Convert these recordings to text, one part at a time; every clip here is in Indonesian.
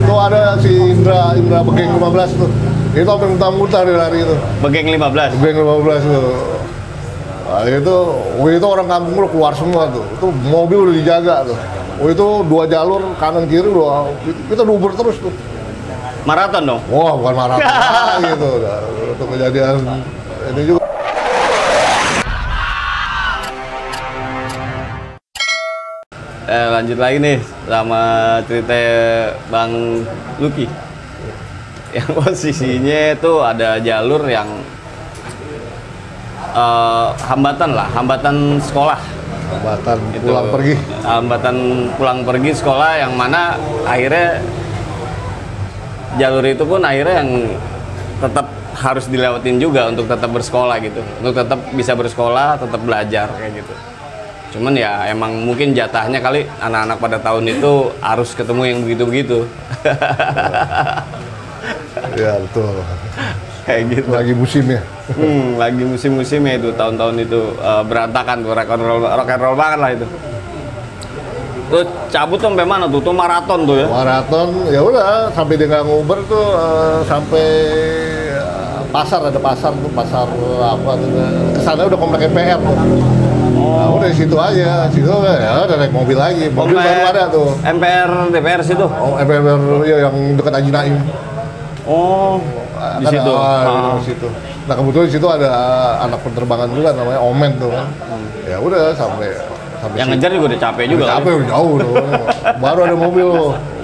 Itu ada si Indra, Indra Begeng 15 tuh. Itu sampai muntah-muntah di lari itu. Begeng 15. Begeng 15 tuh. Nah, itu, itu orang kampung lu keluar semua tuh. Itu mobil udah dijaga tuh. Itu dua jalur kanan kiri udah kita duber terus tuh. Maraton dong. Wah, bukan maraton tuh. Udah, Itu kejadian ini juga. Eh, lanjut lagi nih sama cerita Bang Lucky. Yang posisinya itu ada jalur yang eh, hambatan lah, hambatan sekolah. Hambatan Itu, pulang pergi. Hambatan pulang pergi sekolah yang mana akhirnya jalur itu pun akhirnya yang tetap harus dilewatin juga untuk tetap bersekolah gitu. Untuk tetap bisa bersekolah, tetap belajar kayak gitu. Cuman ya emang mungkin jatahnya kali anak-anak pada tahun itu harus ketemu yang begitu-begitu. Ya, betul. kayak gitu. Lagi musimnya. Hmm, lagi musim-musimnya itu tahun-tahun itu eh, berantakan tuh rock and roll rock and roll banget lah itu. Tuh cabut tuh sampai mana tuh? Tuh maraton tuh ya. Maraton ya udah sampai dia nggak nguber tuh eh, sampai eh, pasar ada pasar tuh pasar apa tuh ke sana udah komplek MPR tuh. Udah di situ aja, situ ya udah naik mobil lagi, mobil baru ada tuh. MPR DPR situ. Oh, MPR ya, yang dekat Haji Naim. Oh, di Kan, situ. ah, di situ. Nah kebetulan di situ ada anak penerbangan juga namanya Omen tuh kan. Ya udah sampai sampai Yang situ. ngejar juga udah capek juga. Capek udah jauh tuh. baru ada mobil,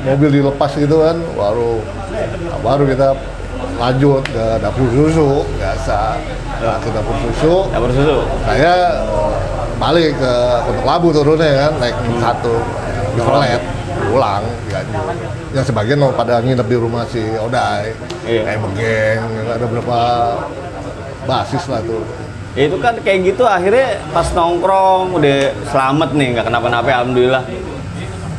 mobil dilepas gitu kan, baru nah, baru kita lanjut ke dapur susu biasa. Nah, ke dapur susu, Dapur susu. saya balik ke Pondok Labu turunnya kan, naik satu Chevrolet pulang diganti. Yang sebagian mau pada nginep di rumah si Odai, Iya. kayak Begeng, ada beberapa basis lah tuh. Ya itu kan kayak gitu akhirnya pas nongkrong udah selamat nih nggak kenapa-napa alhamdulillah.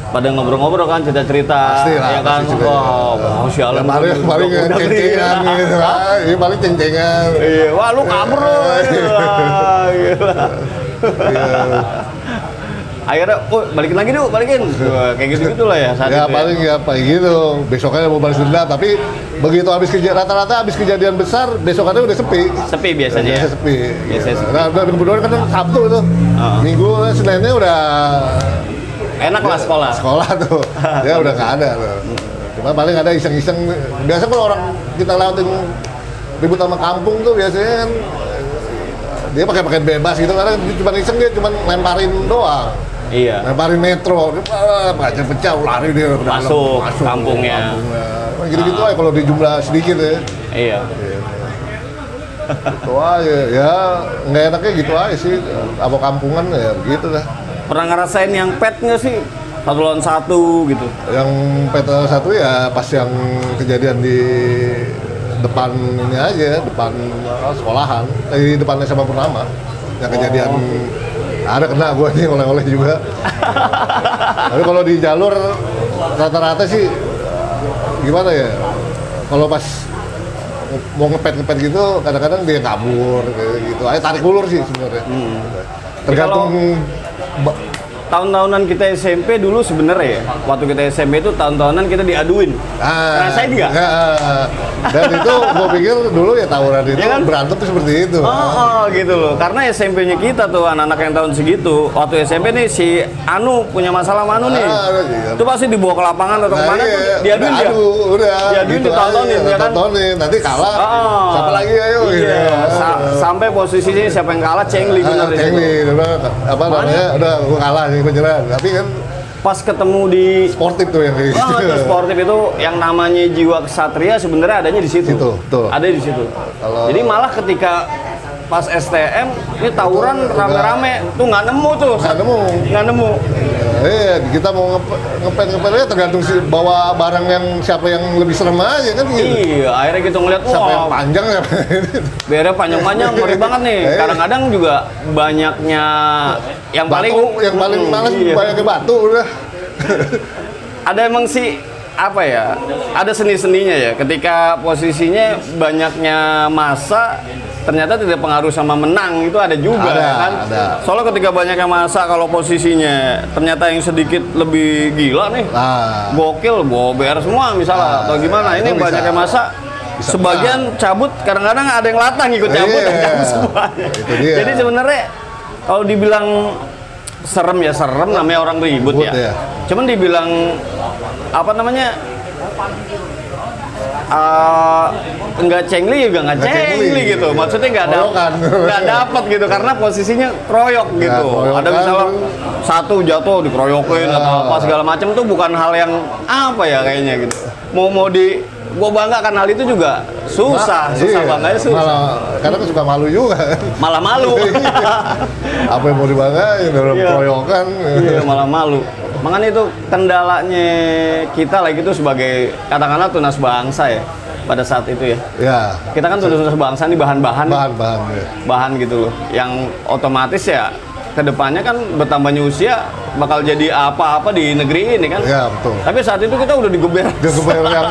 Pada ngobrol-ngobrol kan cerita-cerita ya kan. pasti juga. Wah, masya Allah. Ya, paling paling clear. gitu. Ini paling ceng-cengan. Iya, wah lu kabur lu. Iya. Akhirnya, oh balikin lagi dulu, balikin. Kayak gitu-gitu lah ya saat ya itu paling ya kayak gitu. Besoknya mau balas dendam, tapi begitu habis kejadian rata-rata habis kejadian besar, besokannya udah sepi. Sepi biasanya ya. Sepi. Biasanya gitu. sepi. Nah, udah kebetulan kan Sabtu tuh. Heeh. Minggu Seninnya udah Enak lah sekolah. sekolah tuh. ya udah nggak ada tuh. Cuma paling ada iseng-iseng. Biasa kalau orang kita lewatin ribut sama kampung tuh biasanya kan dia pakai pakaian bebas gitu karena dia cuma iseng dia cuma lemparin doang. Iya. lemparin metro, dia ah, baca pecah lari dia ke dalam, Masuk kampungnya. kampungnya. Kan gitu-gitu aja kalau di jumlah sedikit ya. Iya. Gitu aja, ya nggak enaknya gitu aja sih. Apa kampungan ya begitu dah. Pernah ngerasain yang pet nggak sih? Satu lawan satu gitu. Yang peta satu ya pas yang kejadian di depan ini aja, depan sekolahan, eh, di depan SMA Purnama. Yang kejadian ada kena gue nih oleh-oleh juga. Tapi kalau di jalur rata-rata sih gimana ya? Kalau pas mau ngepet-ngepet gitu kadang-kadang dia kabur gitu. Ayo tarik ulur sih sebenarnya. Tergantung ba- Tahun-tahunan kita SMP dulu sebenarnya ya. Waktu kita SMP itu tahun-tahunan kita diaduin. Ah, Rasain nggak? ya, dan itu gue pikir dulu ya tawuran itu Ya kan? berantem tuh seperti itu. Oh, oh, gitu loh. Karena SMP-nya kita tuh anak-anak yang tahun segitu, waktu SMP nih si Anu punya masalah sama Anu nih. Ah, iya. Itu pasti dibawa ke lapangan atau Nah, ke mana iya, tuh diaduin udah dia. adu, udah. Diaduin, gitu ditontonin, aja, ya kan? Ditontonin, nanti kalah. Oh. Siapa lagi ayo Iya, gitu. sa- sampai posisinya siapa yang kalah cengli Ah, bener. Cengli, apa namanya, udah gue kalah nih gue nyerah. Tapi kan Pas ketemu di sportif tuh yang kayak Oh, gitu. itu sportif itu yang namanya jiwa kesatria sebenarnya adanya di situ. Situ. Ada di situ. Kalau- Jadi malah ketika pas STM ini tawuran rame-rame tuh nggak nemu tuh. Nggak nemu. Nggak nemu. Eh, kita mau ngepe- ngepet-ngepetnya tergantung si bawa barang yang siapa yang lebih serem aja kan gitu. Iya, akhirnya kita ngeliat Siapa yang panjang ya. Biarnya panjang-panjang, ngeri banget nih. Eh. Kadang-kadang juga banyaknya yang paling Batu, yang paling Hmm, males iya. banyaknya batu udah. Ada emang sih apa ya ada seni-seninya ya. Ketika posisinya banyaknya masa ternyata tidak pengaruh sama menang. Itu ada juga Ada, ya kan? ada. soalnya ketika banyaknya masa kalau posisinya ternyata yang sedikit lebih gila nih Nah, gokil bober semua misalnya. Nah, atau gimana? ini bisa- banyaknya masa bisa sebagian cabut kadang-kadang ada yang latang ikut cabut. Dan Iya, cabut semuanya dia. jadi sebenarnya kalau dibilang serem ya serem namanya orang ribut Ribut ya. ya. cuman dibilang apa namanya eh nggak cengli juga nggak cengli, cengli, gitu iya. maksudnya nggak ada nggak dapat gitu karena posisinya kroyok Ya, gitu kroyokan. ada misalnya satu jatuh dikeroyokin atau apa segala macam tuh bukan hal yang apa ya kayaknya gitu mau mau di gua bangga kan hal itu juga susah Ma- susah iya, bangganya susah Malah, kadang suka malu juga. malah malu Apa yang mau dibanggain dalam Iya. keroyokan. iya malah malu makanya itu kendalanya kita lagi itu sebagai katakanlah tunas bangsa ya pada saat itu ya Ya, kita kan tunas bangsa nih bahan-bahan bahan-bahan. ya. bahan gitu loh yang otomatis ya ke depannya kan bertambahnya usia bakal jadi apa-apa di negeri ini kan Ya, betul. tapi saat itu kita udah digeber kebayang yang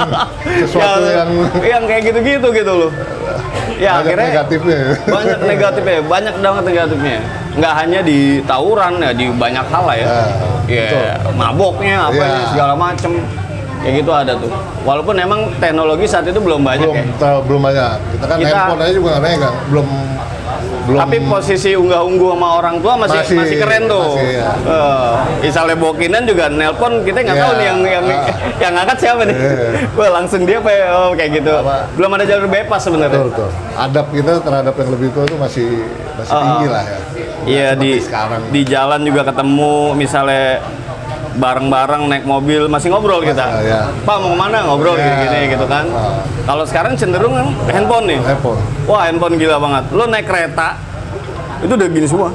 sesuatu yang, yang kayak gitu-gitu gitu loh ya banyak akhirnya negatifnya. ya. banyak negatifnya banyak banget negatifnya nggak hanya di tawuran ya di banyak hal lah ya Ya, ya maboknya apa Ya. segala macem ya gitu ada tuh walaupun emang teknologi saat itu belum banyak belum ya belum banyak. Kita kan Kita- handphone aja juga nggak megang. Belum belum tapi posisi unggah-ungguh sama orang tua masih masih, Masih- keren tuh masih, ya. Eh, misalnya bokinan juga nelpon kita nggak Ya, tahu nih yang yang ah. yang ngangkat siapa nih Iya. Wah langsung dia ya? oh, kayak gitu Apa? belum ada jalur bebas sebenarnya betul, betul. Adab kita terhadap yang lebih tua itu masih masih Ah. tinggi lah ya. Iya di sekarang. di jalan juga ketemu misalnya bareng-bareng naik mobil masih ngobrol kita. ya. Pak mau ke mana ngobrol Ya. gini gitu kan. Ah. Kalau sekarang cenderung handphone nih. handphone. Wah handphone gila banget. Lo naik kereta itu udah gini semua.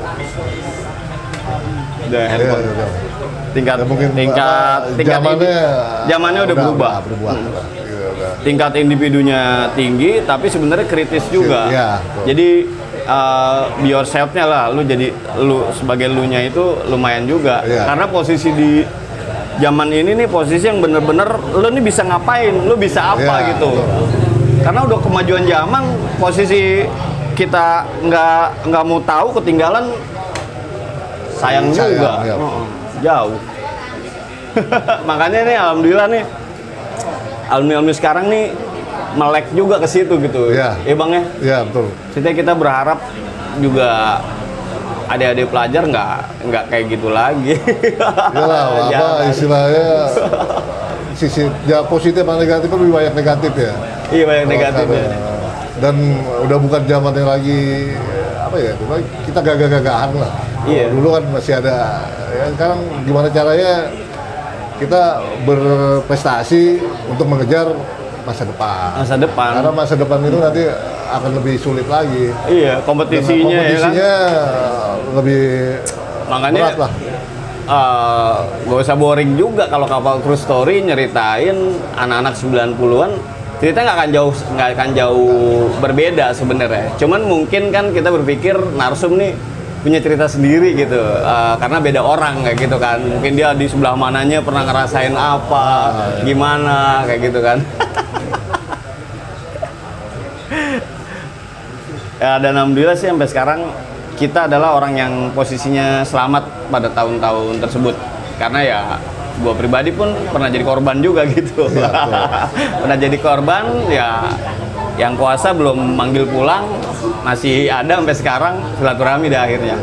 Udah Iya, handphone. iya, iya. Tingkat Ya, mungkin tingkat apa, tingkat zamannya zamannya udah, berubah. Hmm. berubah. Iya, udah. tingkat individunya tinggi tapi sebenarnya kritis juga. Iya, betul. Jadi uh, yourself-nya lah, lu jadi lu sebagai lu nya itu lumayan juga. Iya. Karena posisi di zaman ini nih posisi yang bener-bener lu nih bisa ngapain, lu bisa apa Iya, gitu. betul. Karena udah kemajuan zaman, posisi kita nggak nggak mau tahu ketinggalan sayang, Sayang, juga. Heeh, jauh. Makanya nih alhamdulillah nih alumni-alumni sekarang nih melek juga ke situ gitu. Iya. Ya Bang ya. Iya, betul. Maksudnya kita berharap juga adik-adik pelajar nggak nggak kayak gitu lagi. Iyalah, apa istilahnya sisi ya positif sama negatif lebih banyak negatif ya. Iya banyak Kalau negatifnya. sekarang. Dan udah bukan zaman yang lagi apa ya, kita gagah-gagahan lah. Iya. Dulu kan masih ada ya sekarang gimana caranya kita berprestasi untuk mengejar masa depan. Masa depan. Karena masa depan itu nanti akan lebih sulit lagi. Iya Dan kompetisinya, ya kan. kompetisinya lebih Makanya berat lah. eh, gak usah boring juga kalau kapal cruise story nyeritain anak-anak 90-an cerita nggak akan jauh nggak akan jauh berbeda sebenarnya cuman mungkin kan kita berpikir narsum nih punya cerita sendiri gitu Eh, karena beda orang kayak gitu kan mungkin dia di sebelah mananya pernah ngerasain apa gimana kayak gitu kan ya dan alhamdulillah sih sampai sekarang kita adalah orang yang posisinya selamat pada tahun-tahun tersebut karena ya gua pribadi pun pernah jadi korban juga gitu betul. pernah jadi korban ya yang kuasa belum manggil pulang masih ada sampai sekarang silaturahmi dah akhirnya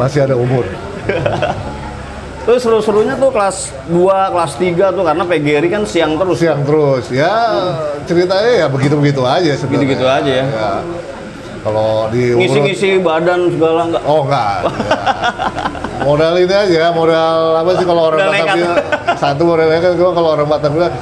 Masih ada umur. terus seru-serunya tuh kelas 2, kelas 3 tuh karena PGRI kan siang terus. Siang terus. Ya ceritanya ya begitu-begitu aja sebenarnya. Gitu-gitu aja ya. kalau di ngisi-ngisi badan segala enggak oh enggak ya. modal ini aja modal apa sih kalau orang Batak bilang? Satu modal nekat gua kalau orang Batak bilang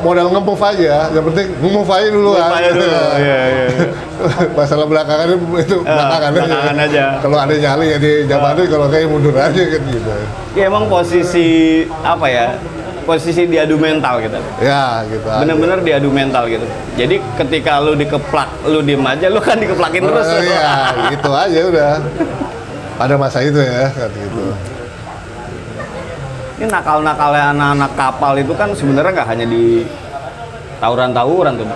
modal nge-move aja yang penting nge-move aja dulu kan aja dulu, iya, iya. masalah belakangan itu, itu belakangan, Eh, belakangan aja. kalau ada nyali ya di jabatan kalau kayak mundur aja kan gitu ya emang posisi apa ya posisi diadu mental gitu ya gitu aja. bener-bener diadu mental gitu jadi ketika lu dikeplak lu diem aja lu kan dikeplakin terus Oh, iya, gitu aja udah. Pada masa itu ya, kan gitu. Ini nakal-nakalnya anak-anak kapal itu kan sebenarnya nggak hanya di tawuran-tawuran tuh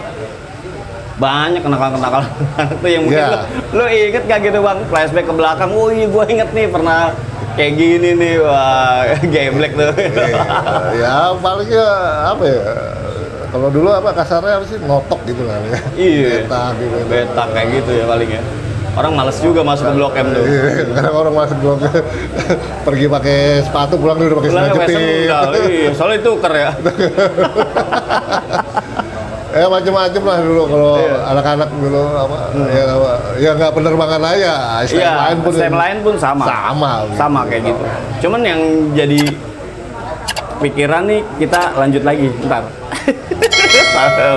banyak kenakalan-kenakalan tuh yang mungkin Iya. lo, lo inget gak gitu bang? Flashback ke belakang oh iya gue inget nih pernah kayak gini nih wah geblek tuh. Ya palingnya apa ya kalau dulu apa kasarnya apa sih notok gitu kan ya. Iya. Beta gitu. Kayak gitu ya paling ya orang males juga masuk ke blok M tuh Iya, kadang orang masuk blok pergi pakai sepatu pulang udah pakai pakai jepit iya, soalnya tuker ya. ya macam-macam lah dulu kalau Iya. anak-anak dulu apa ya apa, ya nggak penerbangan aja STM Iya, lain pun STM lain pun sama. sama Sama kayak gitu. Cuman yang jadi pikiran nih kita lanjut lagi, ntar.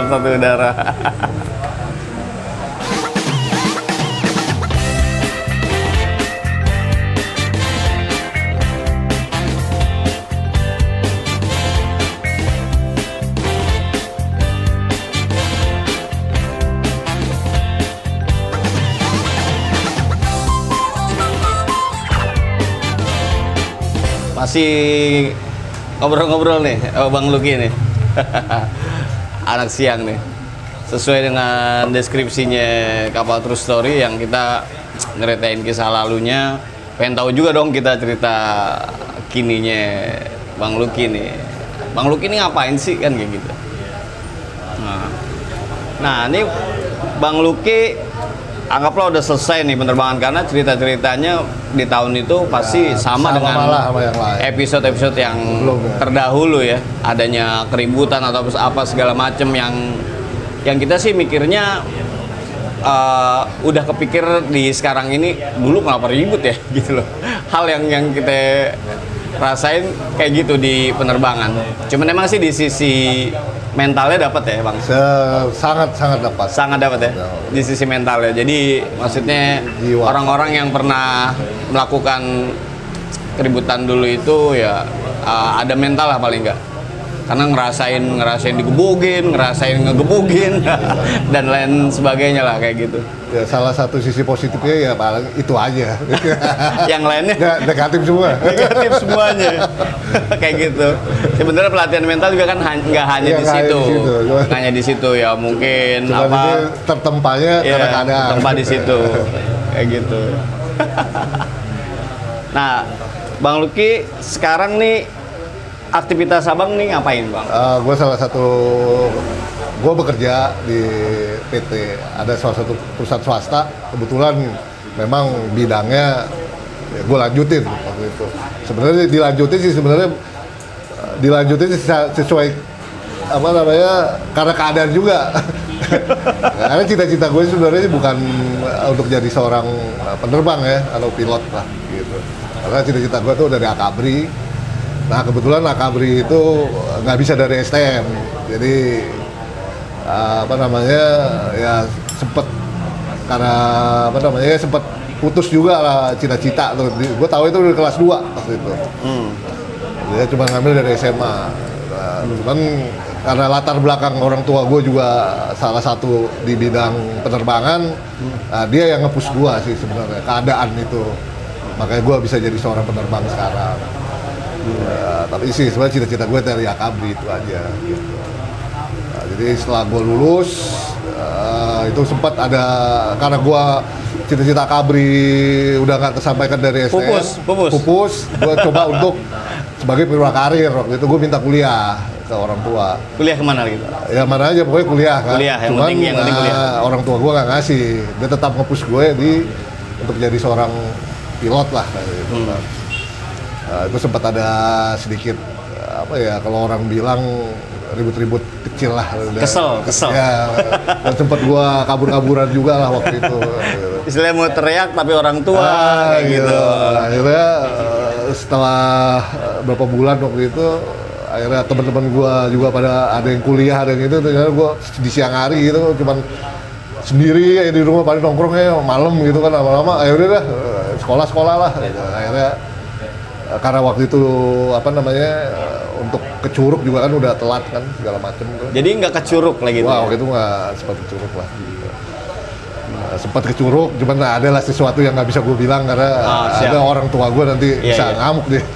Satu udara. Masih ngobrol-ngobrol nih, Bang Luki nih. Anak siang nih. Sesuai dengan deskripsinya kapal True Story yang kita ngeritain kisah lalunya. Pengen tahu juga dong kita cerita kininya Bang Luki nih. Bang Luki ini ngapain sih kan kayak gitu. Nah, nah ini Bang Luki anggaplah udah selesai nih penerbangan karena cerita-ceritanya di tahun itu pasti Ya, sama, sama dengan sama yang episode-episode yang Belum, ya. terdahulu ya. Adanya keributan atau apa segala macem yang yang kita sih mikirnya eh, udah kepikir di sekarang ini dulu kenapa ribut ya gitu loh. Hal yang yang kita rasain kayak gitu di penerbangan. Cuman emang sih di sisi mentalnya dapat ya bang? Se- sangat sangat dapat. Sangat dapat ya? Di sisi mentalnya jadi maksudnya orang-orang yang pernah melakukan keributan dulu itu ya uh, ada mental lah paling enggak karena ngerasain ngerasain digebugin ngerasain ngegebugin dan lain sebagainya lah kayak gitu. Ya, salah satu sisi positifnya ya paling itu aja. Yang lainnya? Nggak, negatif semua. Negatif semuanya. Kayak gitu. Sebenarnya pelatihan mental juga kan nggak hanya Iya, di nggak hanya situ. di situ. Hanya di situ ya mungkin Cuman apa. tertempanya karena keadaan tempat di situ. Kayak gitu. nah, Bang Luki sekarang nih aktivitas abang nih ngapain bang? gue Eh, salah satu gue bekerja di PT. Ada salah satu perusahaan swasta kebetulan memang bidangnya ya gue lanjutin waktu itu. Sebenarnya dilanjutin sih sebenarnya eh, dilanjutin sih sesuai apa namanya karena keadaan juga. Karena cita-cita gue sebenarnya bukan eh, untuk jadi seorang penerbang ya atau pilot lah gitu. Karena cita-cita gue tuh dari akabri Nah kebetulan Akabri itu nggak bisa dari STM, jadi uh, apa namanya ya sempet karena apa namanya ya sempet putus juga lah cita-cita tuh. Gue tahu itu dari kelas 2 waktu itu. Hmm. Dia cuma ngambil dari SMA. Nah, cuman karena latar belakang orang tua gue juga salah satu di bidang penerbangan, nah, dia yang ngepush gue sih sebenarnya keadaan itu. Makanya gue bisa jadi seorang penerbang sekarang. Ya, tapi sih sebenarnya cita-cita gue dari Akabri itu aja. Gitu. Nah, jadi setelah gue lulus eh, itu sempat ada karena gue cita-cita Akabri udah nggak tersampaikan dari STM. Pupus, pupus. Pupus, gue coba untuk sebagai perwira karir waktu itu gue minta kuliah ke orang tua. Kuliah ke mana gitu? Ya mana aja pokoknya kuliah kan. Kuliah, yang Cuman penting- yang penting kuliah. eh, orang tua gue nggak ngasih. Dia tetap nge-push gue di untuk jadi seorang pilot lah gitu Hmm. Kan. Nah, itu sempat ada sedikit apa ya kalau orang bilang ribut-ribut kecil lah. Kesel, kesel. Ya, dan sempat gua kabur-kaburan juga lah waktu itu. Istilahnya mau teriak tapi orang tua Ah, kayak gitu. Akhirnya eh, setelah eh, berapa bulan waktu itu akhirnya teman-teman gua juga pada ada yang kuliah ada yang itu ternyata gua di siang hari gitu cuman sendiri ya di rumah paling nongkrongnya malam gitu kan lama-lama akhirnya dah eh, sekolah-sekolah lah gitu. akhirnya eh, karena waktu itu apa namanya eh, untuk ke Curug juga kan udah telat kan segala macem tuh. Jadi nggak kecuruk lagi gitu. Wah, waktu itu nggak sempat ke Curug lah. Nah, sempat ke Curug, cuman ada lah sesuatu yang nggak bisa gue bilang karena siap. ada orang tua gue nanti Iya, bisa iya. ngamuk deh.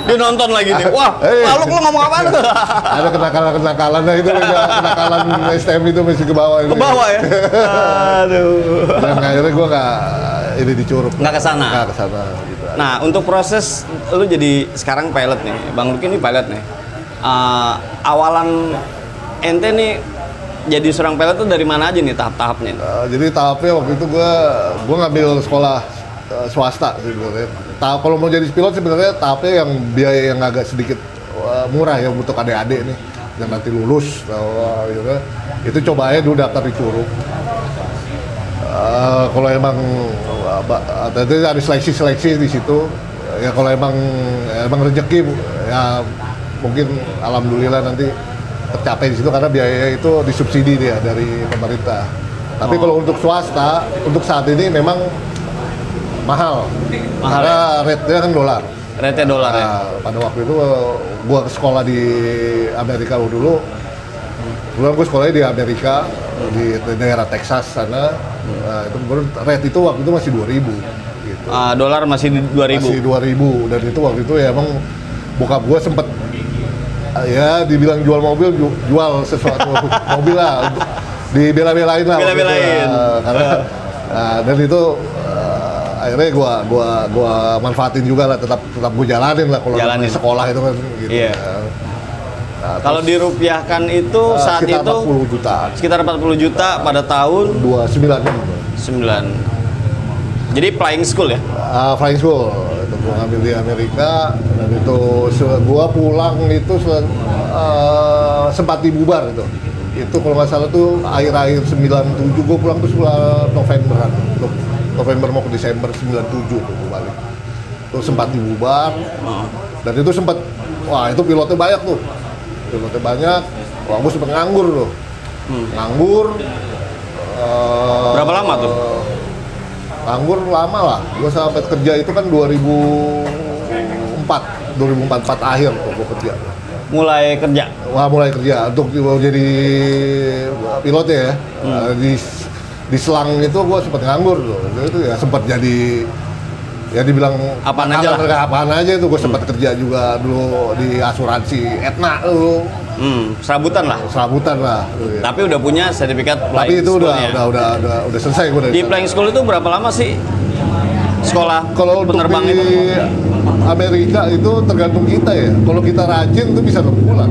Dia nonton lagi nih. Wah, Eh. Paluk lo ngomong apa tuh? ada kenakalan-kenakalan nah itu kenakalan STM itu masih ke bawah Ke bawah ya. Aduh. dan akhirnya gue nggak ini dicuruk Nggak ke sana? nggak ke sana gitu Nah, untuk proses lu jadi sekarang pilot nih. Bang Luki ini pilot nih. Eh, awalan ente nih jadi seorang pilot tuh dari mana aja nih tahap-tahapnya? Uh, jadi tahapnya waktu itu gue gue ngambil sekolah uh, swasta sebenarnya. Tahap kalau mau jadi pilot sebenarnya tahapnya yang biaya yang agak sedikit uh, murah ya untuk adik-adik nih yang nanti lulus uh, gitu kan. Itu coba dulu daftar di Curug. Uh, kalau emang tadi ada seleksi-seleksi di situ ya kalau emang emang rezeki ya mungkin alhamdulillah nanti tercapai di situ karena biaya itu disubsidi dia dari pemerintah. Tapi kalau untuk swasta untuk saat ini memang mahal. Mahal karena rate-nya kan dolar. Rate dolar ya. Nah, pada waktu itu gua ke sekolah di Amerika dulu. Kebetulan gue sekolahnya di Amerika di daerah Texas sana. Nah, itu baru rate itu waktu itu masih 2000 gitu. Ah, dolar masih di 2000. Masih 2000 dan itu waktu itu ya emang bokap gue sempet uh, ya dibilang jual mobil ju- jual sesuatu mobil lah dibela-belain lah Bela-belain. ya. karena nah, dan itu uh, akhirnya gua gua gua manfaatin juga lah tetap tetap gue jalanin lah kalau Jalanin. sekolah itu kan gitu Iya. kan. Nah, Kalau dirupiahkan itu uh, saat sekitar itu 40 juta. sekitar 40 juta pada tahun 29 kan 9. Jadi flying school ya? Uh, flying school. Itu gua ngambil di Amerika dan itu gua pulang itu uh, sempat dibubar itu. Itu kalau nggak salah tuh akhir-akhir 97 gua pulang tuh bulan Novemberan. No- November mau ke Desember 97 tuh gua balik. Itu sempat dibubar dan itu sempat wah itu pilotnya banyak tuh pilotnya banyak. Wah gua sempat nganggur tuh nganggur uh, Berapa lama tuh? nganggur lama lah. Gue sampai kerja itu kan 2004 2004 akhir tuh gue kerja. Mulai kerja. wah mulai kerja. Untuk jadi pilotnya ya. Nah, di di selang itu gue sempat nganggur tuh itu, itu ya sempat jadi ya dibilang Apaan aja nakal, apaan aja itu gue sempat kerja juga dulu di asuransi Etna dulu Hmm, serabutan lah. serabutan lah tuh. Tapi udah punya sertifikat tapi itu udah, udah udah udah udah selesai gue dari Di flying school itu berapa lama sih sekolah Kalau untuk penerbang di itu? Amerika itu tergantung kita ya. Kalau kita rajin itu bisa 6 bulan.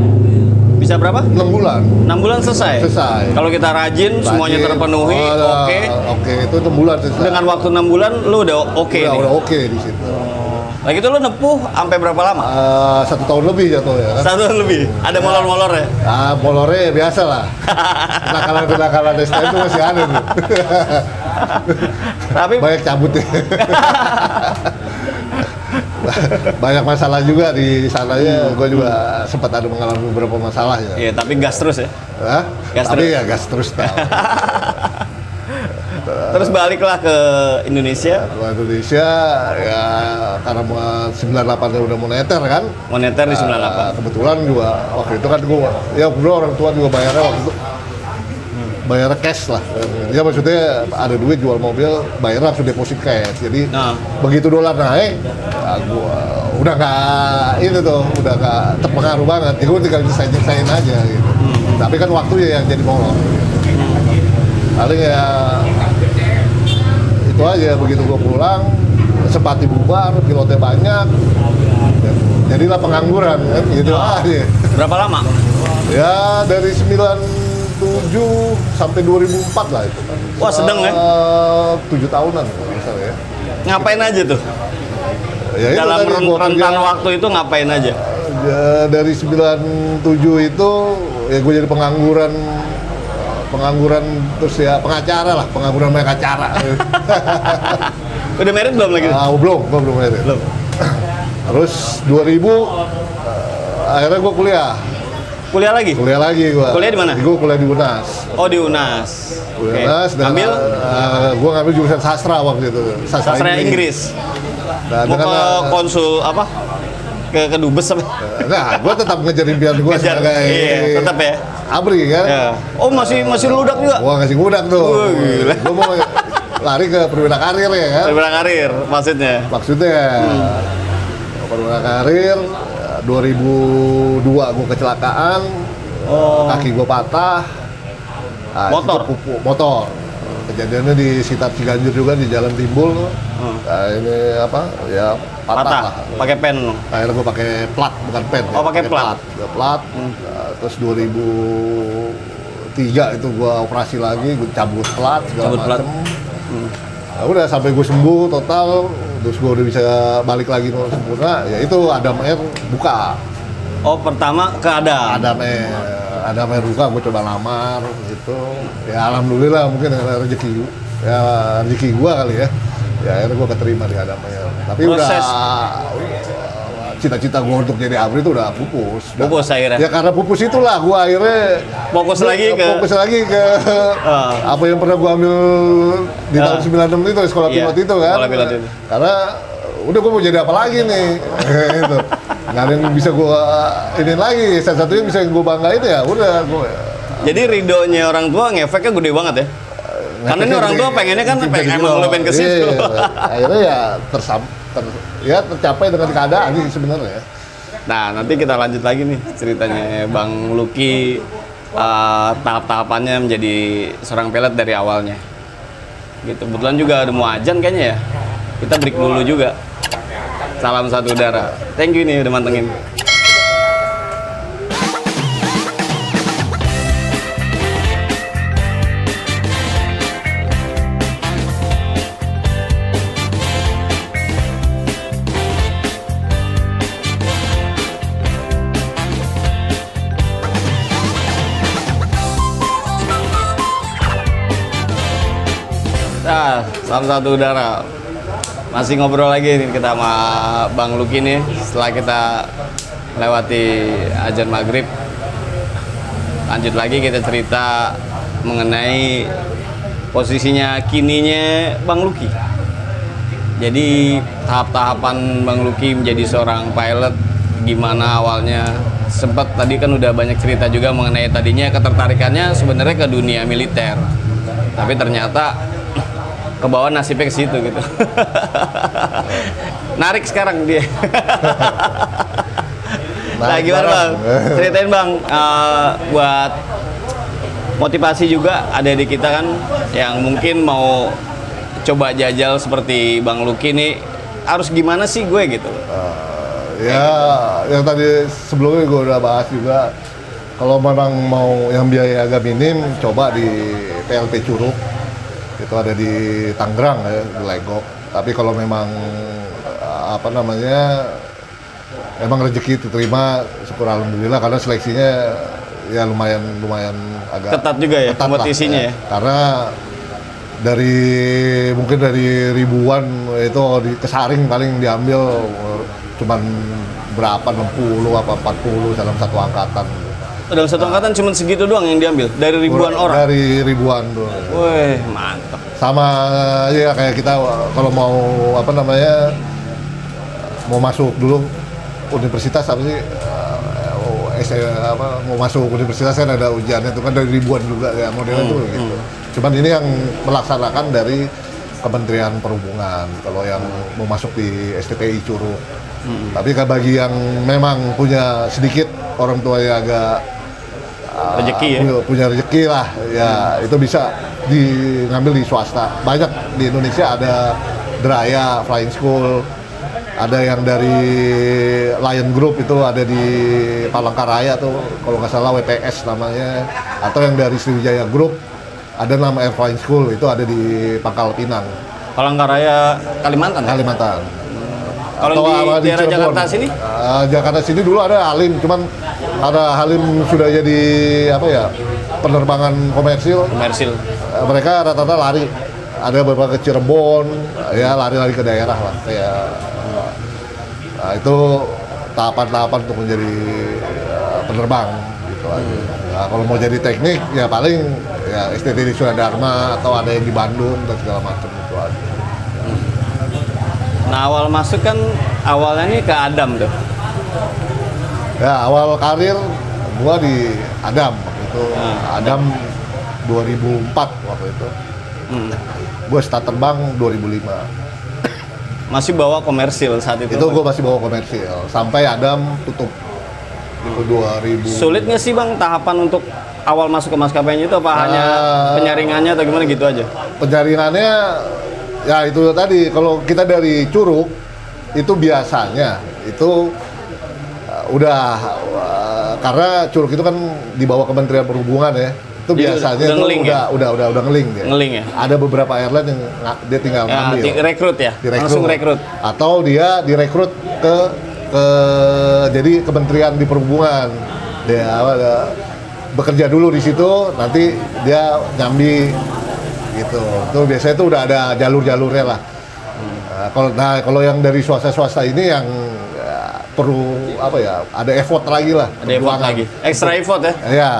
Bisa berapa? 6 bulan. 6 bulan selesai. Selesai. Kalau kita rajin, semuanya Rajin. terpenuhi, Oh, oke. Oke, itu 6 bulan selesai. Dengan waktu 6 bulan lu udah oke udah, nih. udah oke di situ. Lagi itu lu nepuh sampai berapa lama? Eh, satu tahun lebih jatuh ya kan. Satu tahun lebih. Ada molor-molor ya? Ah, molornya biasa lah. Kenakalan-kenakalan STM itu masih ada tuh. Tapi Banyak cabutnya. Banyak masalah juga di sananya. Gue juga sempat ada mengalami beberapa masalah ya. Iya, tapi gas terus ya. Hah? Gas Tapi terus. ya gas terus. Terus baliklah ke Indonesia, Kalau Indonesia ya karena mau 98 nya udah moneter kan. moneter di 98. Nah, kebetulan juga waktu itu kan gua ya kebetulan orang tua juga bayarnya waktu itu bayarnya cash lah. Ya maksudnya ada duit jual mobil, bayar langsung deposit cash. Jadi Nah. begitu dolar naik, ya gua udah nggak itu tuh, udah nggak terpengaruh banget. Ya gua tinggal desain-desain aja gitu. Tapi kan waktunya yang jadi molor. Paling ya itu aja begitu gua pulang sempat dibubar, pilotnya banyak. Jadilah pengangguran kan gitu aja. Berapa lama? Ya dari 97 sampai 2004 lah itu kan. Wah, sedang ya? Eh, Tujuh tahunan kalau salah ya. Ngapain aja tuh? Ya itu Dalam tadi rentan kerja, waktu itu ngapain aja? ya, dari 97 itu ya gue jadi pengangguran pengangguran terus ya pengacara lah pengangguran banyak acara Udah merit belum lagi? ah, belum gue belum merit Belum. terus 2000 eh, akhirnya gue kuliah Kuliah lagi? kuliah lagi gue Kuliah di mana? gue kuliah di UNAS Oh di UNAS. kuliah Oke. UNAS dan Ambil gue ngambil jurusan sastra waktu itu sastra Inggris. Nah, Mau dengan, ke eh, konsul apa? Ke ke dubes apa? Nah, gue tetap ngejar impian gue Ngejar, sebagai iya, tetap ya. abri kan. Ya. Oh masih masih ludak juga. Gua ngasih ngudak tuh. Wah, gila. Gua mau lari ke perwira karir ya kan. Daripada karir maksudnya. Maksudnya Hmm. Perwira Karir 2002 gue kecelakaan Oh. kaki gue patah Nah, Motor? pupu- motor kejadiannya di sekitar Ciganjur juga di Jalan Timbul Hmm. nah, ini apa ya patah, Patah, pakai pen. akhirnya gue pakai plat bukan pen Oh, pakai plat. Hmm. Gua plat Nah, terus 2003 itu gue operasi lagi gue cabut plat segala Cabut plat. macem Nah, udah sampai gue sembuh total terus gue udah bisa balik lagi nol sempurna ya itu Adam Air buka Oh, pertama ke Adam. Adam Air Adam Air buka gue coba lamar gitu ya alhamdulillah mungkin rezeki ya rezeki gue kali ya ya akhirnya gue keterima di Adam Air tapi Proses. udah cita-cita gue untuk jadi abri itu udah pupus Udah- Pupus akhirnya? ya karena pupus itulah gue akhirnya Fokus lagi ke- fokus lagi ke Ah. apa yang pernah gue ambil di tahun Ah. 96 itu sekolah pilot itu kan sekolah pilot itu. karena udah gue mau jadi apa lagi nih gitu nggak ada yang bisa gue ini lagi satu-satunya bisa gue banggain ya udah gue Jadi ridonya orang tua ngefeknya gede banget ya. Karena ini orang tua pengennya kan pengen, emang lu pengen ke situ. Iya. akhirnya ya tersam ter, ya tercapai dengan keadaan sih sebenarnya Nah, nanti kita lanjut lagi nih ceritanya Bang Lucky eh, tahap-tahapannya menjadi seorang pilot dari awalnya. Gitu. Kebetulan juga ada mau ajan kayaknya ya. Kita break dulu juga. Salam satu udara. Thank you nih udah mantengin. Salam satu udara. Masih ngobrol lagi nih kita sama Bang Luki nih setelah kita melewati ajan maghrib. Lanjut lagi kita cerita mengenai posisinya kininya Bang Luki. Jadi tahap-tahapan Bang Luki menjadi seorang pilot gimana awalnya sempat tadi kan udah banyak cerita juga mengenai tadinya ketertarikannya sebenarnya ke dunia militer tapi ternyata ke bawah nasibnya ke situ gitu. Narik sekarang dia. Nah gimana bang? Ceritain bang eh, buat motivasi juga ada di kita kan yang mungkin mau coba jajal seperti bang Luki nih harus gimana sih gue gitu? Ya yang tadi sebelumnya gue udah bahas juga kalau memang mau yang biaya agak minim coba di PLP Curug itu ada di Tangerang ya di Legok. Tapi kalau memang eh, apa namanya emang rezeki diterima syukur alhamdulillah karena seleksinya ya lumayan lumayan agak Ketat juga ya, ketat lah, kompetisinya ya? karena dari mungkin dari ribuan itu di kesaring paling diambil eh, cuman berapa 60 apa 40 dalam satu angkatan dalam satu angkatan cuma segitu doang yang diambil dari ribuan Kurang- orang. dari ribuan tuh Wih, mantap. Sama ya kayak kita kalau mau apa namanya mau masuk dulu universitas apa sih eh, oh, S- apa mau masuk universitas kan ada ujiannya itu kan dari ribuan juga ya modelnya tuh gitu. Cuman ini yang melaksanakan dari Kementerian Perhubungan kalau yang mau masuk di STPI Curug. Tapi kan bagi yang memang punya sedikit orang tua yang agak ah, Rezeki ya? punya, rezeki lah ya itu bisa di ngambil di swasta banyak di Indonesia ada Draya Flying School ada yang dari Lion Group itu ada di Palangkaraya tuh kalau nggak salah WPS namanya atau yang dari Sriwijaya Group ada nama Air Flying School itu ada di Pangkal Pinang Palangkaraya Kalimantan ya? Kalimantan Kalau Atau di daerah Cirebon. Jakarta sini? Ah, Jakarta sini dulu ada Halim, cuman ada Halim sudah jadi apa ya penerbangan komersil. komersil Eh, Mereka rata-rata lari. Ada beberapa ke Cirebon, ya lari-lari ke daerah lah kayak. Nah, itu tahapan-tahapan untuk menjadi eh, penerbang gitu aja. Nah, kalau mau jadi teknik ya paling ya STT di Suradharma atau ada yang di Bandung dan segala macam itu aja. nah awal masuk kan awalnya nih ke Adam tuh Ya awal karir gua di Adam waktu itu. Ah. Adam 2004 waktu itu. Hmm. Gua start terbang 2005. Masih bawa komersil saat itu. itu gue masih bawa komersil sampai Adam tutup itu 2000 Sulit nggak sih bang tahapan untuk awal masuk ke maskapainya itu apa hanya Ah. penyaringannya atau gimana gitu aja? penjaringannya ya itu tadi kalau kita dari Curug itu biasanya itu uh, udah uh, karena Curug itu kan di bawah Kementerian Perhubungan ya itu Jadi biasanya udah itu ngeling udah, udah udah udah ngeling dia. Ngeling ya? Ada beberapa airline yang dia tinggal Ya, ngambil. di- rekrut ya, Direkrut. langsung rekrut. Atau dia direkrut ke ke jadi kementerian di perhubungan. Dia apa, dia bekerja dulu di situ, nanti dia nyambi gitu. Itu biasanya itu udah ada jalur-jalurnya lah. Nah, kalau nah kalau yang dari swasta-swasta ini yang ya, perlu apa ya? Ada effort lagi lah. Ada effort lagi, extra effort ya. Ya,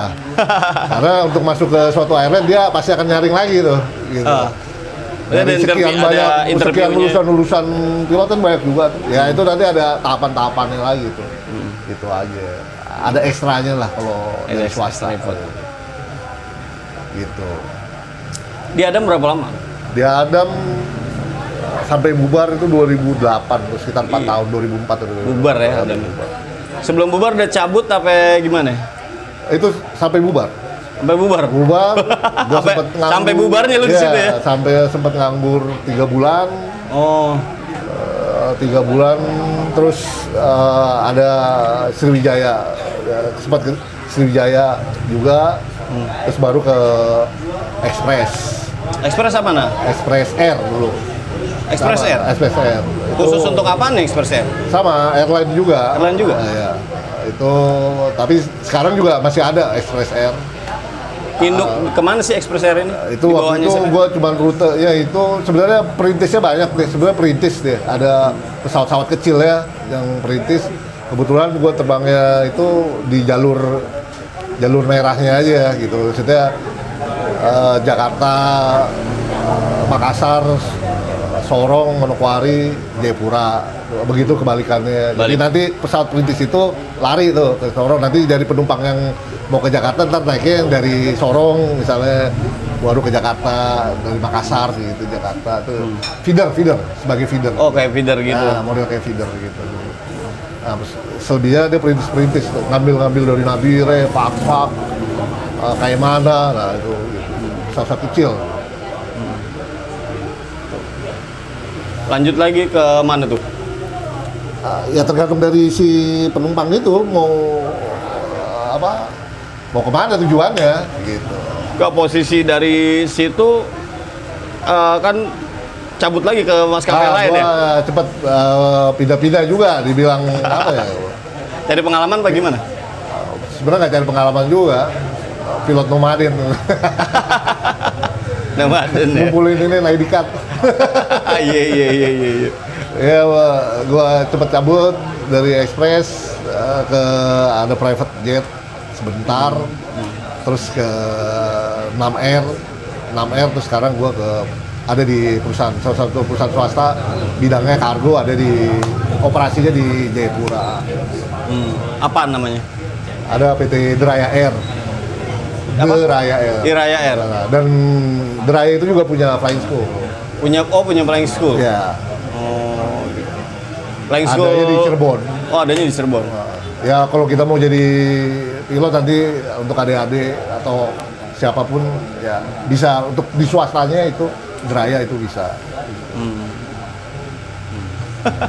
karena untuk masuk ke suatu airline dia pasti akan nyaring lagi tuh. Gitu. Ada Dari sekian banyak, sekian lulusan-lulusan pilot kan banyak juga. tuh. Ya itu nanti ada tahapan-tahapannya lagi tuh. Hmm. Itu aja. Ada ekstranya lah kalau Ada dari swasta. effort. Gitu. Di Adam berapa lama? Di Adam uh, sampai bubar itu 2008, tuh, sekitar 4 tahun 2004 atau 2005. Bubar ya, Adam. Sebelum bubar udah cabut apa gimana? Itu sampai bubar. Sampai bubar. Bubar, gua Sampai- nganggur. sampai bubarnya lu di Iya, situ ya? Sampai sempat nganggur tiga bulan, Oh, eh, tiga bulan, terus eh, ada Sriwijaya, Ya, sempat ke Sriwijaya juga, Hmm. terus baru ke Express, Express apa nah? Express Air dulu. Express Air. Express Air. Khusus Itu untuk apa nih Express Air? sama airline juga. Airline juga? Nah, ya. Itu tapi sekarang juga masih ada Express Air. Induk ke mana sih Express Air ini? itu Di waktu itu gue cuma rute ya itu sebenarnya perintisnya banyak deh sebenarnya perintis deh ada pesawat-pesawat kecil ya yang perintis kebetulan gue terbangnya itu di jalur jalur merahnya aja gitu maksudnya eh, Jakarta eh, Makassar Sorong Manokwari Jayapura. Begitu kebalikannya. Jadi Balik. nanti pesawat perintis itu lari tuh ke Sorong. Nanti dari penumpang yang mau ke Jakarta ntar naiknya yang dari Sorong misalnya baru ke Jakarta dari Makassar gitu Jakarta tuh. Feeder feeder sebagai feeder. Oh kayak feeder gitu. Nah, model kayak feeder gitu. Nah, selebihnya dia perintis perintis tuh. Ngambil ngambil dari Nabire Pak Pak eh, kayak mana nah itu. Gitu. pesawat kecil Lanjut lagi ke mana tuh? Ah, ya tergantung dari si penumpang itu mau eh, apa mau ke mana tujuannya gitu Ke posisi dari situ eh, kan cabut lagi ke maskapai Ah, lain ya. cepet eh, pindah-pindah juga dibilang apa ya Cari pengalaman bagaimana? sebenarnya nggak cari pengalaman juga pilot nomaden Nomaden ya. ngumpulin ini ID card Iya iya iya iya. iya. ya gua, cepet cabut dari Express eh, ke ada private jet sebentar terus ke 6 Air 6 Air terus sekarang gua ke ada di perusahaan salah satu perusahaan swasta bidangnya kargo ada di operasinya di Jayapura Hmm. Apaan namanya? ada PT Draya Air Apa? Draya Air Iraya Air. dan Draya itu juga punya flying school Punya oh punya flying school. ya Oh. gitu. Flying school. adanya di Cirebon Oh adanya di Cirebon. ya kalau kita mau jadi pilot nanti untuk adik-adik atau siapa pun ya bisa untuk di swastanya itu Draya itu bisa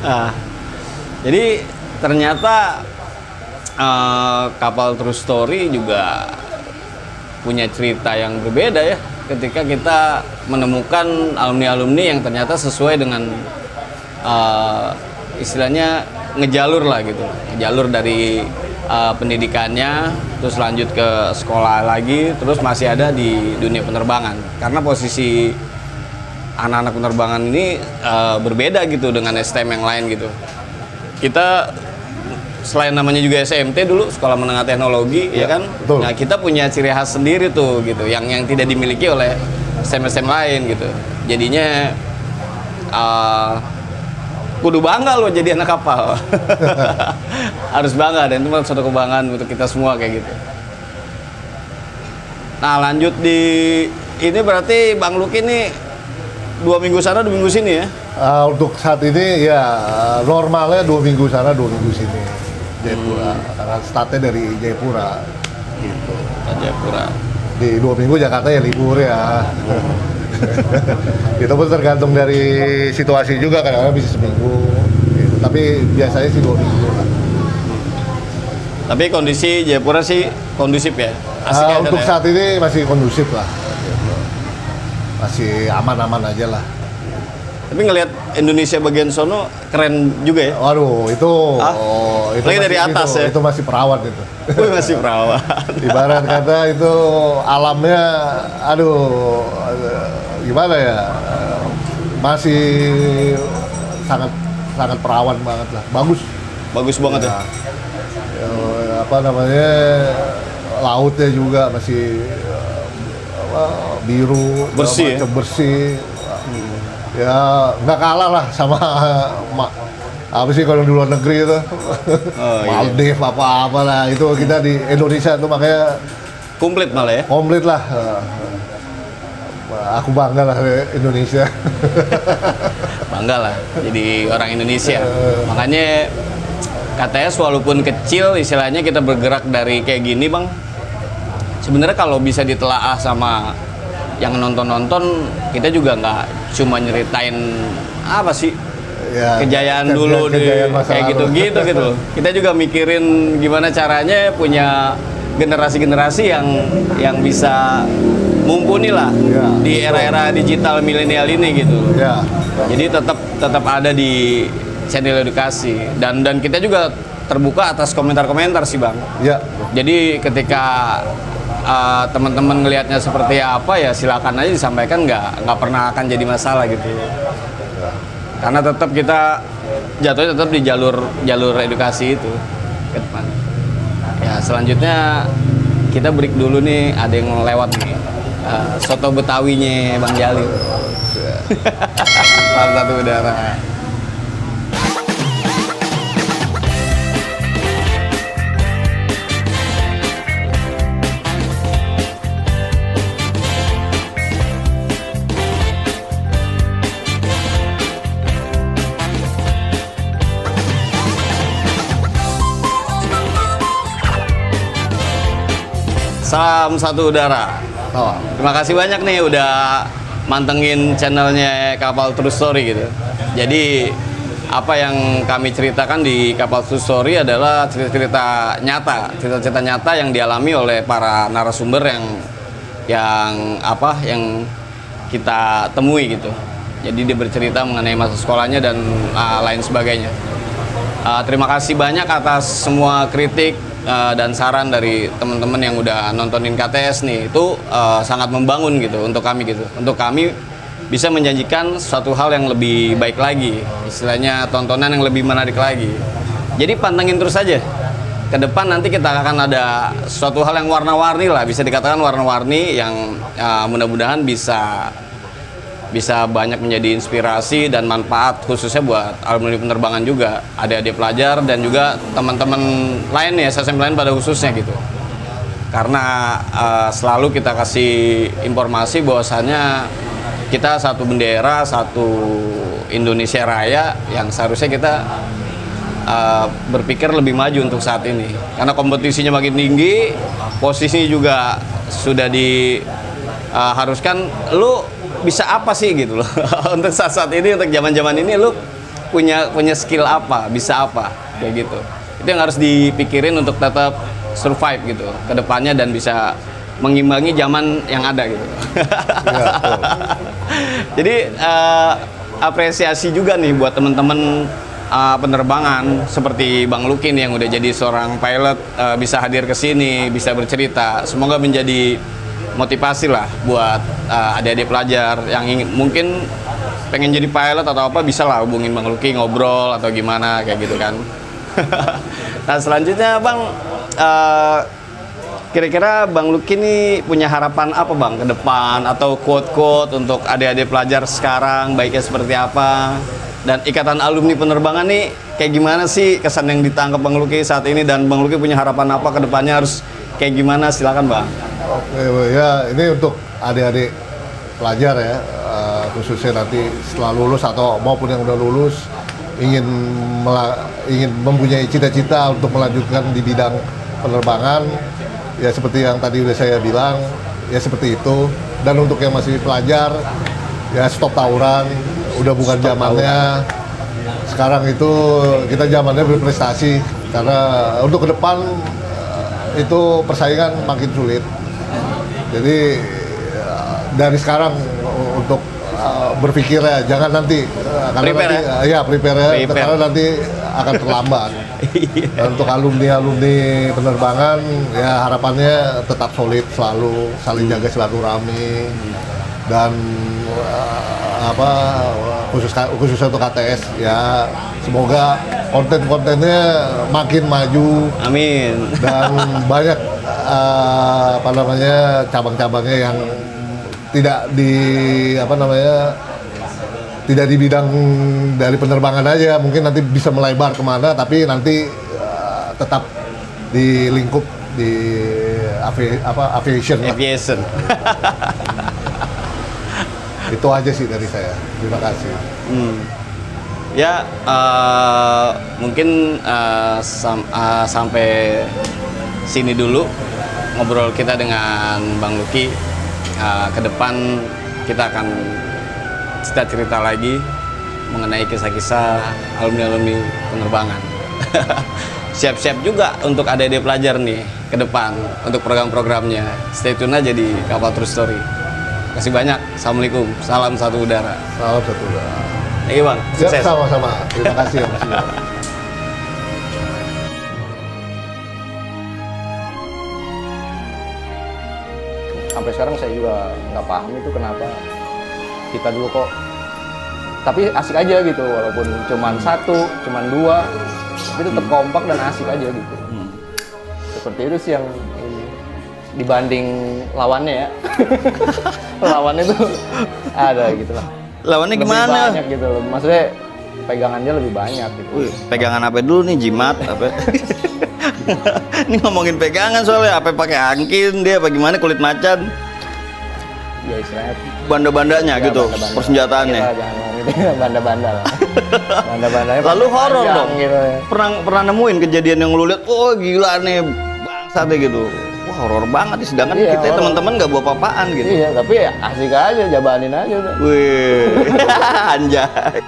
Ah, jadi ternyata eh, kapal True Story juga punya cerita yang berbeda ya. Ketika kita menemukan alumni-alumni yang ternyata sesuai dengan eh, istilahnya ngejalur lah gitu, ngejalur dari eh, pendidikannya, terus lanjut ke sekolah lagi, terus masih ada di dunia penerbangan. Karena posisi anak-anak penerbangan ini eh, berbeda gitu dengan STM yang lain gitu. Kita selain namanya juga SMT dulu sekolah menengah teknologi ya, Ya, kan. betul. Nah kita punya ciri khas sendiri tuh gitu, yang yang tidak dimiliki oleh STM-STM lain gitu. Jadinya eh, kudu bangga loh jadi anak kapal. Harus bangga dan itu suatu kebanggaan untuk kita semua kayak gitu. Nah lanjut di ini berarti Bang Luki nih dua minggu sana dua minggu sini ya Uh, untuk saat ini ya uh, normalnya dua minggu sana dua minggu sini Jayapura Hmm. karena startnya dari Jayapura gitu Jayapura di dua minggu Jakarta ya libur ya itu pun tergantung dari situasi juga kadang-kadang bisa seminggu gitu. tapi biasanya sih dua minggu lah. tapi kondisi Jayapura sih kondusif ya Uh, Asik ya, untuk ya? saat ini masih kondusif lah gitu. masih aman-aman aja lah tapi ngelihat Indonesia bagian sono keren juga ya? Waduh itu Ah, oh, itu lagi dari atas itu, ya? itu masih perawat itu. Wih, masih perawan ibarat kata itu alamnya aduh gimana ya? Masih sangat sangat perawan banget lah. Bagus. Bagus banget ya? Ya, ya, apa namanya lautnya juga masih eh, biru Bersih ya? bersih ya nggak kalah lah sama ma- apa sih kalau di luar negeri itu? Oh, iya. Maldives apa apa lah itu kita di Indonesia tuh makanya komplit malah ya? komplit lah. Eh, aku bangga lah Indonesia. Bangga lah jadi orang Indonesia. Makanya KTS walaupun kecil istilahnya kita bergerak dari kayak gini bang. Sebenarnya kalau bisa ditelaah sama yang nonton-nonton kita juga nggak cuma nyeritain apa sih ya, kejayaan ke- dulu di kejayaan masa kayak gitu-gitu gitu. Kita juga mikirin gimana caranya punya generasi-generasi yang yang bisa mumpuni lah Ya, di era-era digital milenial ini gitu. ya Jadi tetap tetap ada di channel edukasi dan dan kita juga terbuka atas komentar-komentar sih bang. ya Jadi ketika uh, teman-teman ngelihatnya seperti apa ya silakan aja disampaikan nggak nggak pernah akan jadi masalah gitu. Karena tetap kita jatuhnya tetap di jalur jalur edukasi itu ke depan. Ya selanjutnya kita break dulu nih ada yang lewat nih Uh, soto betawinya Bang Jalil. Salah satu udara. Salam satu udara. oh, Terima kasih banyak nih udah mantengin channelnya Kapal True Story gitu. Jadi apa yang kami ceritakan di Kapal True Story adalah cerita-cerita nyata, cerita-cerita nyata yang dialami oleh para narasumber yang yang apa yang kita temui gitu. Jadi dia bercerita mengenai masa sekolahnya dan uh, lain sebagainya. Uh, terima kasih banyak atas semua kritik uh, dan saran dari teman-teman yang udah nontonin KTS nih. Itu uh, sangat membangun gitu untuk kami gitu. Untuk kami bisa menjanjikan suatu hal yang lebih baik lagi. Istilahnya tontonan yang lebih menarik lagi. Jadi pantengin terus aja. Ke depan nanti kita akan ada suatu hal yang warna-warni lah, bisa dikatakan warna-warni yang uh, mudah-mudahan bisa bisa banyak menjadi inspirasi dan manfaat khususnya buat alumni penerbangan juga adik-adik pelajar dan juga teman-teman lain ya SSM lain pada khususnya gitu. Karena uh, selalu kita kasih informasi bahwasannya kita satu bendera satu Indonesia Raya yang seharusnya kita uh, berpikir lebih maju untuk saat ini. Karena kompetisinya makin tinggi posisinya juga sudah di uh, haruskan lu bisa apa sih gitu loh. Untuk saat-saat ini untuk zaman-zaman ini lu punya punya skill apa? Bisa apa? Kayak gitu. Itu yang harus dipikirin untuk tetap survive gitu ke depannya dan bisa mengimbangi zaman yang ada gitu. Betul. jadi eh, apresiasi juga nih buat teman-teman eh, penerbangan seperti Bang Lukin yang udah jadi seorang pilot eh, bisa hadir ke sini, bisa bercerita. Semoga menjadi motivasi lah buat eh, adik-adik pelajar yang ingin mungkin pengen jadi pilot atau apa bisa lah hubungin Bang Luki ngobrol atau gimana kayak gitu kan. nah selanjutnya Bang eh, Kira-kira Bang Luki ini punya harapan apa Bang ke depan atau quote-quote untuk adik-adik pelajar sekarang baiknya seperti apa? Dan ikatan alumni penerbangan nih kayak gimana sih kesan yang ditangkap Bang Luki saat ini dan Bang Luki punya harapan apa ke depannya harus kayak gimana? Silakan Bang. Oke, ya ini untuk adik-adik pelajar ya, eh, khususnya nanti setelah lulus atau maupun yang udah lulus ingin ingin mempunyai cita-cita untuk melanjutkan di bidang penerbangan. Ya seperti yang tadi udah saya bilang ya seperti itu. Dan untuk yang masih pelajar ya stop tawuran udah bukan zamannya. Sekarang itu kita zamannya berprestasi karena untuk ke depan eh, itu persaingan makin sulit jadi dari sekarang untuk uh, berpikir ya jangan nanti uh, karena Prepare nanti uh, ya prepare ya. Prepare. karena nanti akan terlambat. Dan untuk alumni alumni penerbangan ya harapannya tetap solid selalu saling jaga silaturahmi. Dan uh, apa khusus khusus untuk KTS ya. Semoga konten-kontennya makin maju. Amin. dan banyak eh, apa namanya cabang-cabangnya yang tidak di apa namanya tidak di bidang dari penerbangan aja mungkin nanti bisa melebar ke mana tapi nanti eh, tetap di lingkup di avi- apa aviation. Aviation. itu aja sih dari saya terima kasih Hmm. Ya, eh, mungkin eh, sam- eh, sampai sini dulu ngobrol kita dengan Bang Luki. Eh, ke depan kita akan cerita-cerita lagi mengenai kisah-kisah alumni-alumni penerbangan. Siap-siap juga untuk adik-adik pelajar nih ke depan untuk program-programnya. Stay tune aja di Kapal True Story. Terima kasih banyak. Assalamualaikum. Salam satu udara. salam satu Thank you bang. Sukses. sama-sama terima kasih sekarang saya juga nggak paham itu kenapa. Kita dulu kok tapi asik aja gitu walaupun cuman satu cuman dua tapi tetap kompak dan asik aja gitu. Seperti itu sih yang ini. dibanding lawannya ya. Lawannya tuh ada gitu lah. Lawannya lebih gimana? banyak gitu loh. Maksudnya pegangannya lebih banyak gitu. Wih, pegangan apa dulu nih? Jimat apa? Ini ngomongin pegangan soalnya apa pakai angkin dia apa gimana? Kulit macan ya istilahnya banda-bandanya ya, gitu banda-banda. persenjataannya. Iya, jangan ngomong gitu banda-banda lah banda-bandanya Lalu horor dong. gitu ya. Pernah pernah nemuin kejadian yang lu lihat, oh gila nih bangsat deh gitu. Wah horor banget nih sedangkan Iya, kita teman-teman nggak bawa apa-apaan gitu. Iya, tapi ya asik aja, jabanin aja udah. Wih, anjay.